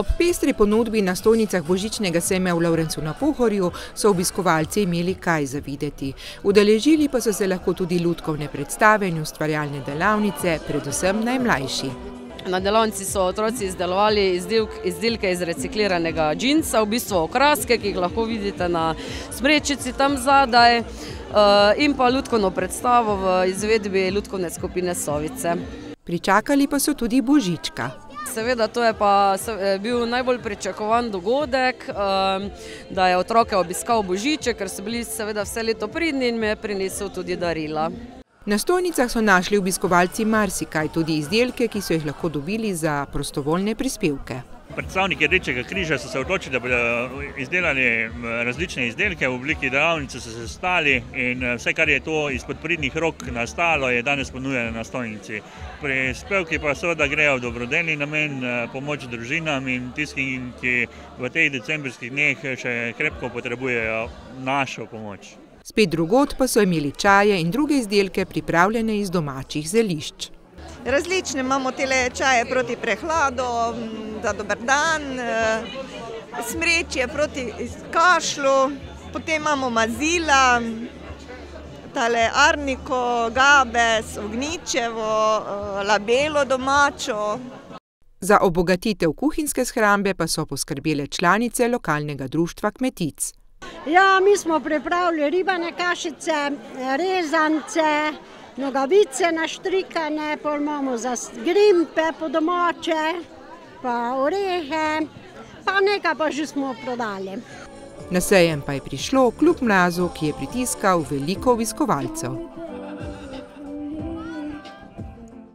Ob pestri ponudbi na stojnicah božičnega seme v Lovrencu na Pohorju so obiskovalci imeli kaj zavideti. Udeležili pa so se lahko tudi lutkovne predstave in ustvarjalne delavnice, predvsem najmlajši. Na delavnici so otroci izdelovali izdelk, izdelke iz recikliranega džinsa, v bistvu okraske, ki jih lahko vidite na smrečici tam zadaj, eh, in pa lutkovno predstavo v izvedbi lutkovne skupine Sovice. Pričakali pa so tudi božička. Seveda, to je pa bil najbolj pričakovan dogodek, da je otroke obiskal božiček, ker so bili seveda vse leto pridni in mi je prinesel tudi darila. Na stojnicah so našli obiskovalci marsikaj, tudi izdelke, ki so jih lahko dobili za prostovoljne prispevke. Predstavniki Rdečega križa so se odločili, da bodo izdelali različne izdelke v obliki delavnice, so se stali in vse, kar je to izpod pridnih rok nastalo, je danes ponujeno na stojnici. Prispevki pa seveda grejo v dobrodelni namen, pomoč družinam in tistim, ki v teh decembrskih dneh še krepko potrebujejo našo pomoč. Spet drugod pa so imeli čaje in druge izdelke, pripravljene iz domačih zelišč. Različne imamo tele čaje proti prehladu, za dober dan, smrečje proti kašlju, potem imamo mazila, tale arniko, gabes, ognjičevo, labelo domačo. Za obogatitev kuhinjske shrambe pa so poskrbele članice lokalnega društva kmetic. Ja, mi smo pripravili ribane kašice, rezance, nogavice naštrikane, pol imamo za grimpe po domače, pa orehe, pa nekaj pa že smo prodali. Na sejem pa je prišlo kljub mrazu, ki je pritiskal veliko obiskovalcev.